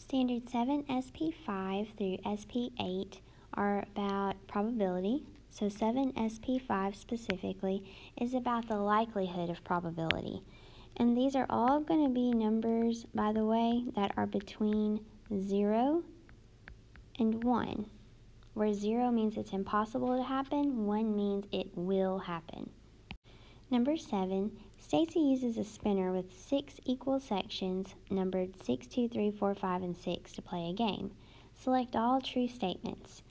Standard 7 SP5 through SP8 are about probability. So 7 SP5 specifically is about the likelihood of probability. And these are all going to be numbers, by the way, that are between 0 and 1. Where 0 means it's impossible to happen, 1 means it will happen. Number 7, Stacy uses a spinner with 6 equal sections numbered 6, 2, 3, 4, 5, and 6 to play a game. Select all true statements.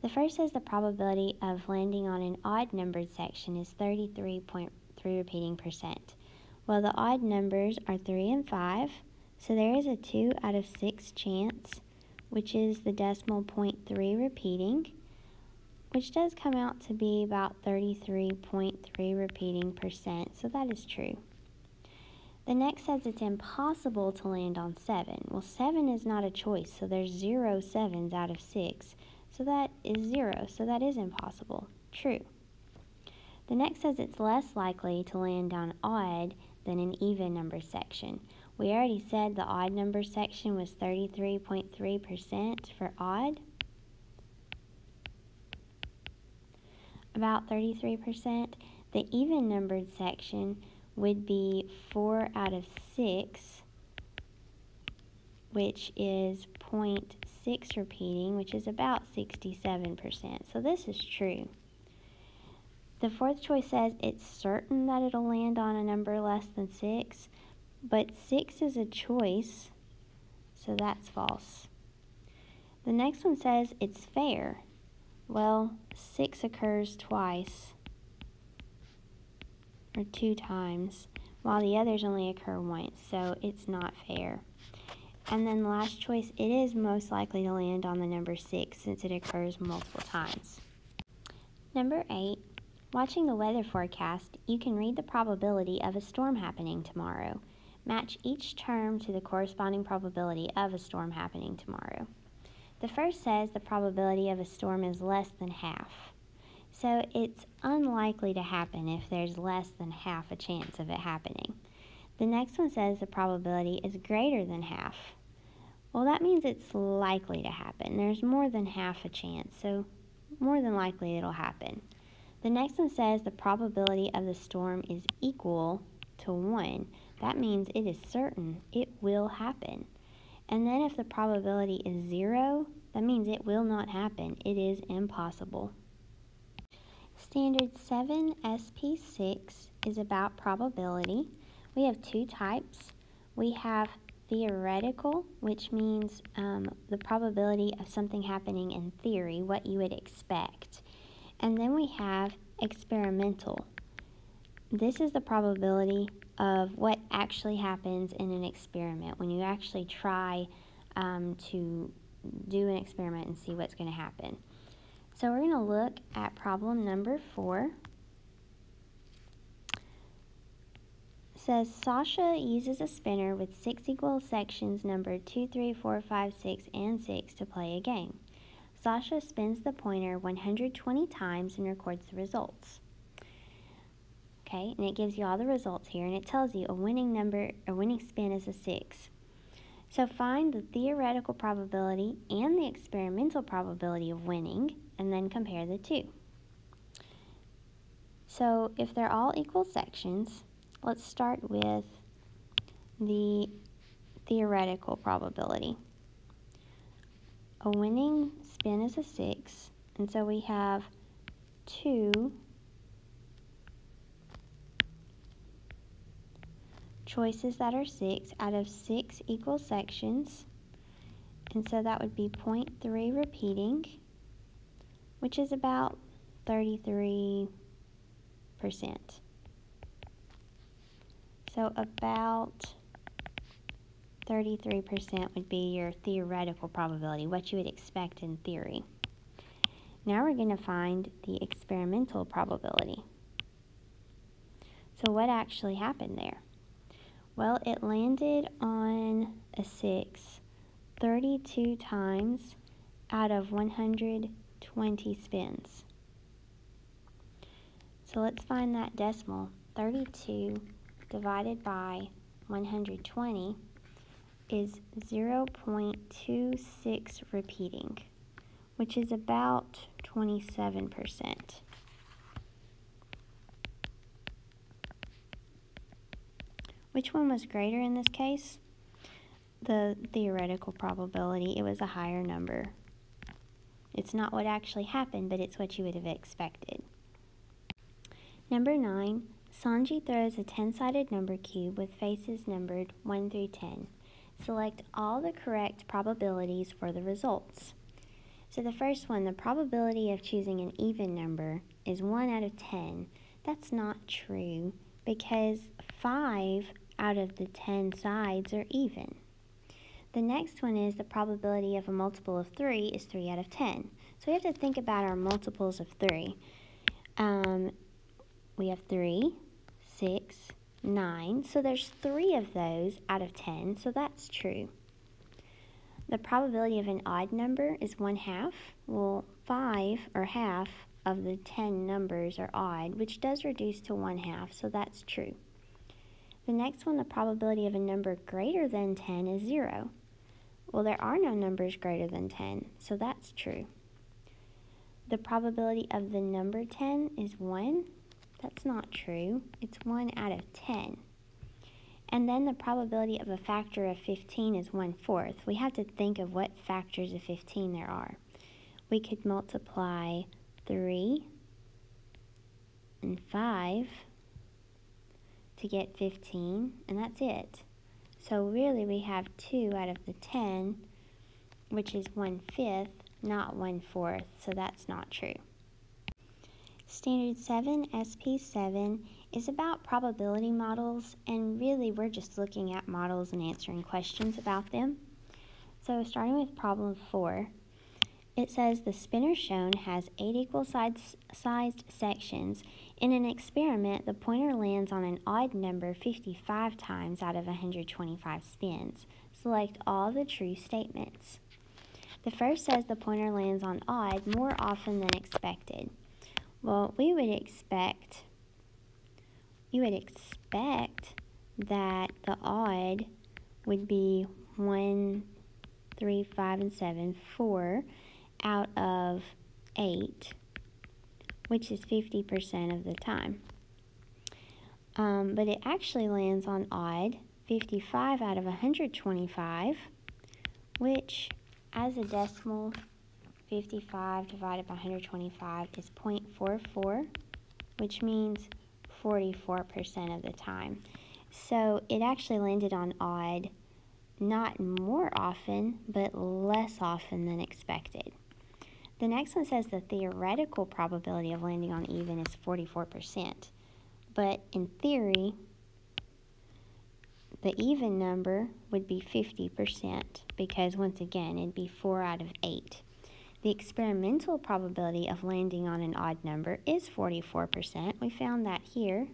The first says the probability of landing on an odd numbered section is 33.3 repeating percent. Well, the odd numbers are 3 and 5, so there is a 2 out of 6 chance, which is the decimal point 3 repeating which does come out to be about 33.3 repeating percent, so that is true. The next says it's impossible to land on 7. Well, 7 is not a choice, so there's 0 sevens out of 6, so that is 0, so that is impossible. True. The next says it's less likely to land on odd than an even number section. We already said the odd number section was 33.3% for odd. About 33%. The even numbered section would be 4 out of 6, which is 0.6 repeating, which is about 67%. So this is true. The fourth choice says it's certain that it'll land on a number less than 6, but 6 is a choice, so that's false. The next one says it's fair. Well, 6 occurs twice, or two times, while the others only occur once, so it's not fair. And then the last choice, it is most likely to land on the number 6 since it occurs multiple times. Number 8, watching the weather forecast, you can read the probability of a storm happening tomorrow. Match each term to the corresponding probability of a storm happening tomorrow. The first says the probability of a storm is less than half. So it's unlikely to happen if there's less than half a chance of it happening. The next one says the probability is greater than half. Well, that means it's likely to happen. There's more than half a chance, so more than likely it'll happen. The next one says the probability of the storm is equal to 1. That means it is certain it will happen. And then if the probability is zero, that means it will not happen. It is impossible. Standard 7 SP6 is about probability. We have two types. We have theoretical, which means um, the probability of something happening in theory, what you would expect. And then we have experimental. This is the probability of what actually happens in an experiment when you actually try um, to do an experiment and see what's going to happen. So we're going to look at problem number four. It says Sasha uses a spinner with six equal sections numbered 2, 3, 4, 5, 6, and 6 to play a game. Sasha spins the pointer 120 times and records the results okay? And it gives you all the results here, and it tells you a winning number, a winning spin is a 6. So find the theoretical probability and the experimental probability of winning, and then compare the two. So if they're all equal sections, let's start with the theoretical probability. A winning spin is a 6, and so we have 2 choices that are 6 out of 6 equal sections. And so that would be 0.3 repeating, which is about 33%. So about 33% would be your theoretical probability, what you would expect in theory. Now we're going to find the experimental probability. So what actually happened there? Well, it landed on a 6 32 times out of 120 spins. So let's find that decimal. 32 divided by 120. is 0.26 repeating, which is about 27%. Which one was greater in this case? The theoretical probability, it was a higher number. It's not what actually happened, but it's what you would have expected. Number 9, Sanji throws a 10-sided number cube with faces numbered 1 through 10. Select all the correct probabilities for the results. So the first one, the probability of choosing an even number is 1 out of 10. That's not true because 5 out of the 10 sides are even. The next one is the probability of a multiple of 3 is 3 out of 10. So we have to think about our multiples of 3. Um, we have 3, 6, 9. So there's 3 of those out of 10, so that's true. The probability of an odd number is 1 half. Well, 5 or half of the 10 numbers are odd, which does reduce to 1 half, so that's true. The next one, the probability of a number greater than 10 is 0. Well, there are no numbers greater than 10, so that's true. The probability of the number 10 is 1. That's not true. It's 1 out of 10. And then the probability of a factor of 15 is 1 fourth. We have to think of what factors of 15 there are. We could multiply 3 and 5 to get 15, and that's it. So really we have 2 out of the 10, which is 1 fifth, not 1 fourth, so that's not true. Standard 7, SP7, is about probability models, and really we're just looking at models and answering questions about them. So starting with problem 4, it says the spinner shown has eight equal sized sections. In an experiment, the pointer lands on an odd number 55 times out of 125 spins. Select all the true statements. The first says the pointer lands on odd more often than expected. Well, we would expect you would expect that the odd would be 1, 3, 5, and 7, 4 out of 8, which is 50% of the time. Um, but it actually lands on odd 55 out of 125, which as a decimal, 55 divided by 125 is 0.44, which means 44% of the time. So it actually landed on odd not more often, but less often than expected. The next one says the theoretical probability of landing on even is 44%. But in theory, the even number would be 50% because once again, it'd be 4 out of 8. The experimental probability of landing on an odd number is 44%. We found that here.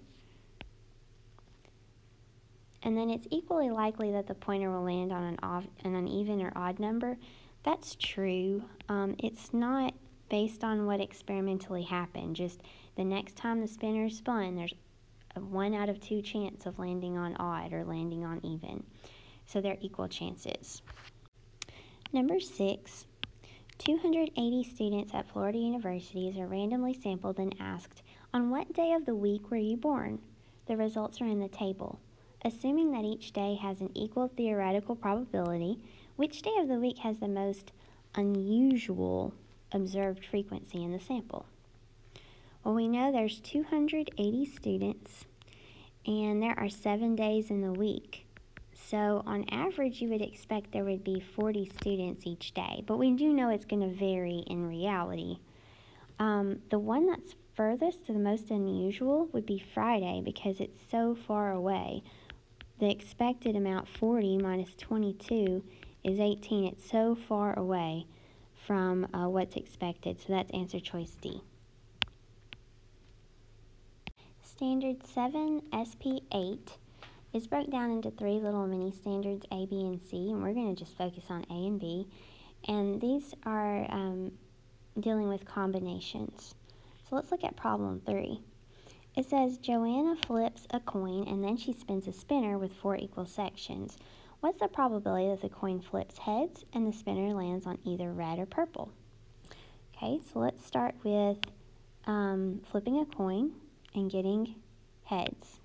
And then it's equally likely that the pointer will land on an, off, an even or odd number that's true. Um, it's not based on what experimentally happened. Just the next time the spinner is spun, there's a one out of two chance of landing on odd or landing on even. So they're equal chances. Number six, 280 students at Florida universities are randomly sampled and asked, on what day of the week were you born? The results are in the table. Assuming that each day has an equal theoretical probability, which day of the week has the most unusual observed frequency in the sample? Well, we know there's 280 students and there are seven days in the week. So on average, you would expect there would be 40 students each day, but we do know it's going to vary in reality. Um, the one that's furthest to the most unusual would be Friday because it's so far away. The expected amount 40 minus 22 is 18. It's so far away from uh, what's expected. So that's answer choice D. Standard 7 SP8 is broke down into three little mini standards A, B, and C, and we're going to just focus on A and B. And these are um, dealing with combinations. So let's look at problem 3. It says Joanna flips a coin and then she spins a spinner with four equal sections. What's the probability that the coin flips heads and the spinner lands on either red or purple? Okay, so let's start with um, flipping a coin and getting heads.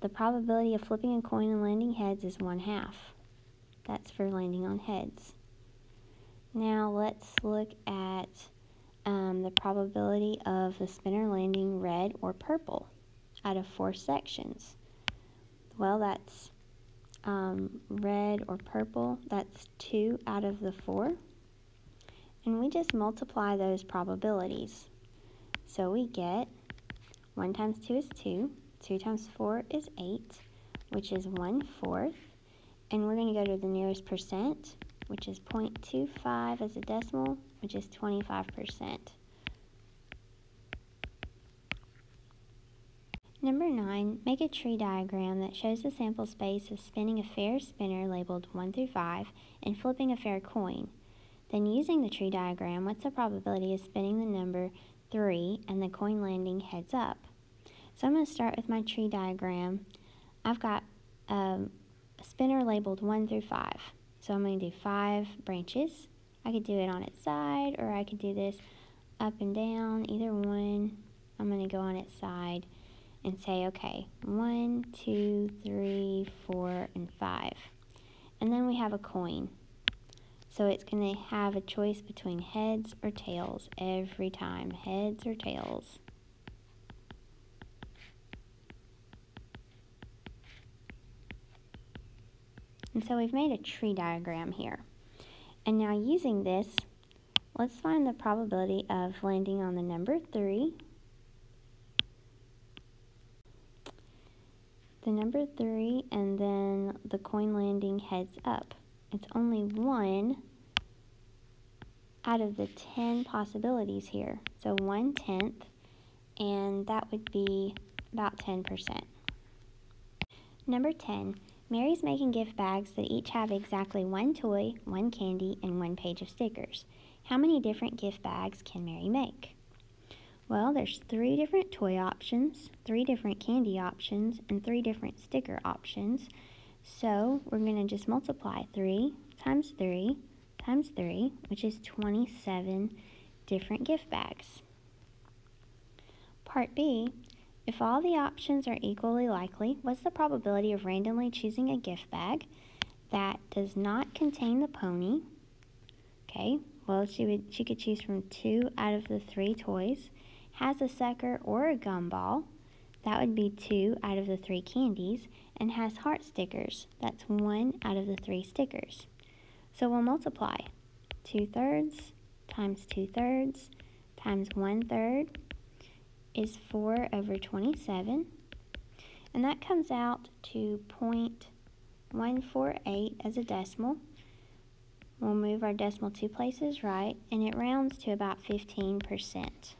The probability of flipping a coin and landing heads is one half. That's for landing on heads. Now let's look at um, the probability of the spinner landing red or purple out of four sections. Well, that's um, red or purple. That's two out of the four. And we just multiply those probabilities. So we get 1 times 2 is 2, 2 times 4 is 8, which is 1 fourth. And we're going to go to the nearest percent, which is 0.25 as a decimal, which is 25%. Number 9, make a tree diagram that shows the sample space of spinning a fair spinner labeled 1 through 5 and flipping a fair coin. Then using the tree diagram, what's the probability of spinning the number 3 and the coin landing heads up? So I'm going to start with my tree diagram. I've got um, a spinner labeled 1 through 5. So I'm going to do 5 branches. I could do it on its side or I could do this up and down, either one. I'm going to go on its side and say, okay, one, two, three, four, and five. And then we have a coin. So it's going to have a choice between heads or tails every time, heads or tails. And so we've made a tree diagram here. And now using this, let's find the probability of landing on the number 3 the number three and then the coin landing heads up. It's only one out of the 10 possibilities here. So one tenth, and that would be about 10%. Number 10, Mary's making gift bags that each have exactly one toy, one candy, and one page of stickers. How many different gift bags can Mary make? Well, there's three different toy options, three different candy options, and three different sticker options. So we're going to just multiply 3 times 3 times 3, which is 27 different gift bags. Part B, if all the options are equally likely, what's the probability of randomly choosing a gift bag that does not contain the pony? Okay, well, she, would, she could choose from two out of the three toys has a sucker or a gumball, that would be two out of the three candies, and has heart stickers, that's one out of the three stickers. So we'll multiply. 2 thirds times 2 thirds times 1 third is 4 over 27. And that comes out to 0.148 as a decimal. We'll move our decimal two places right, and it rounds to about 15%.